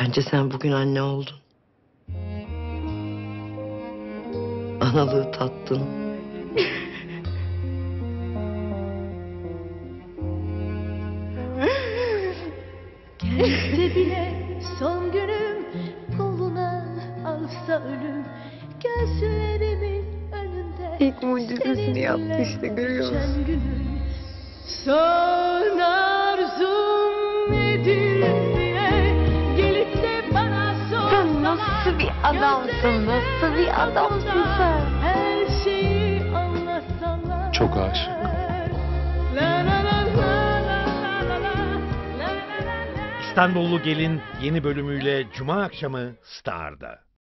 Bence sen bugün anne oldun. Analığı tattın. Gelse bile son günüm koluna alsa ölüm gözlerimin önünde İlk mucizesini yaptı işte, görüyor musun? geçen günüm. Son arzum nedir adamsın, nasıl bir adamsın sen? Çok aşık. İstanbullu Gelin yeni bölümüyle Cuma akşamı Star'da.